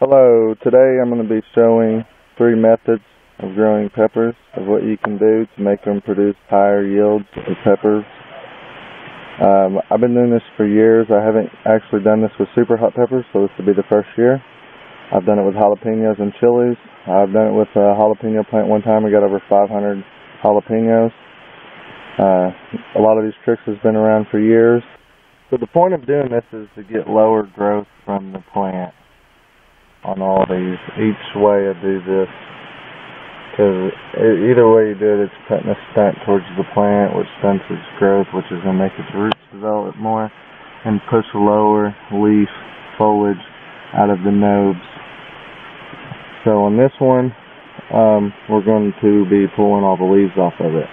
Hello, today I'm going to be showing three methods of growing peppers, of what you can do to make them produce higher yields of peppers. Um, I've been doing this for years. I haven't actually done this with super hot peppers, so this will be the first year. I've done it with jalapenos and chilies. I've done it with a jalapeno plant one time. We got over 500 jalapenos. Uh, a lot of these tricks has been around for years. So the point of doing this is to get lower growth from the plant on all these. Each way I do this, because either way you do it, it's putting a stunt towards the plant, which stunts its growth, which is going to make its roots develop more, and push lower leaf foliage out of the nobes. So on this one, um, we're going to be pulling all the leaves off of it.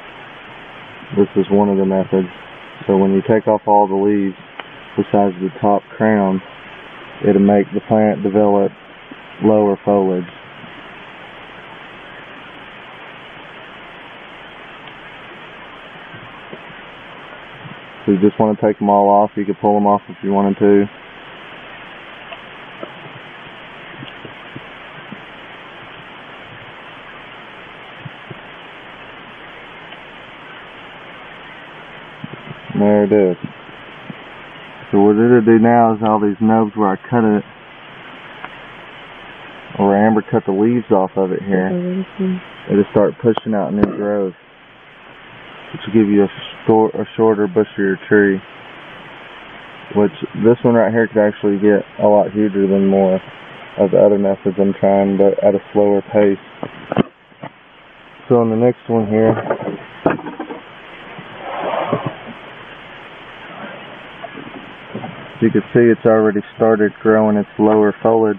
This is one of the methods. So when you take off all the leaves, besides the top crown, it'll make the plant develop lower foliage. So you just want to take them all off. You could pull them off if you wanted to. there it is. So what it'll do now is all these nubs where I cut it or Amber cut the leaves off of it here, it'll start pushing out new growth, which will give you a, a shorter, bushier tree. Which this one right here could actually get a lot huger than more of the other methods I'm trying, but at a slower pace. So on the next one here, you can see it's already started growing its lower foliage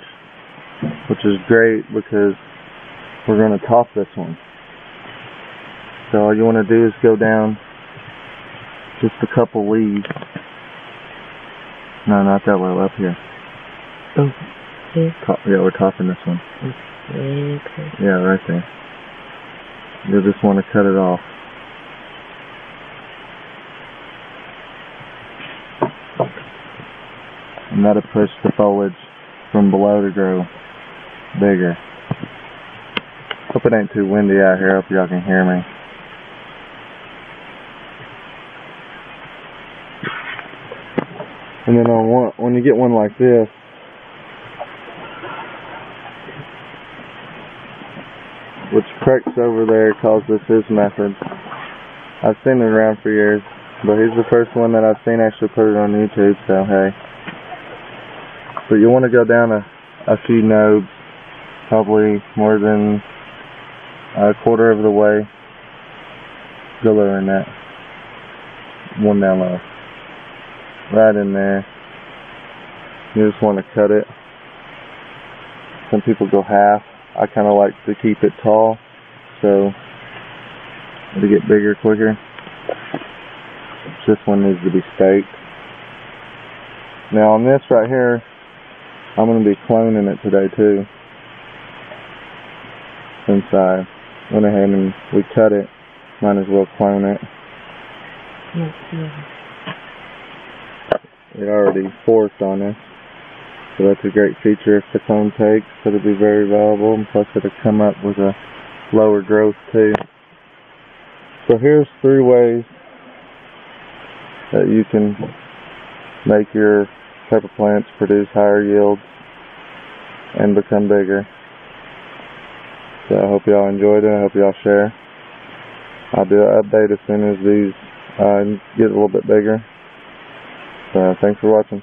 which is great because we're going to top this one. So all you want to do is go down just a couple leaves. No, not that way, up here. Oh, here? Top, yeah, we're topping this one. Okay. Yeah, right there. You'll just want to cut it off. And that'll push the foliage from below to grow bigger. Hope it ain't too windy out here. Hope y'all can hear me. And then on one, when you get one like this, which Craig's over there calls this his method. I've seen it around for years, but he's the first one that I've seen actually put it on YouTube, so hey. But you want to go down a, a few nobes probably more than a quarter of the way. Lower than that. One down. Right in there. You just want to cut it. Some people go half. I kind of like to keep it tall so it'll get bigger quicker. This one needs to be staked. Now on this right here, I'm going to be cloning it today too since I went ahead and we cut it, might as well clone it. It already forked on us, so that's a great feature if the clone takes. It'll be very valuable, and plus it'll come up with a lower growth too. So here's three ways that you can make your pepper plants produce higher yields and become bigger. So I hope y'all enjoyed it. I hope y'all share. I'll do an update as soon as these uh, get a little bit bigger. So thanks for watching.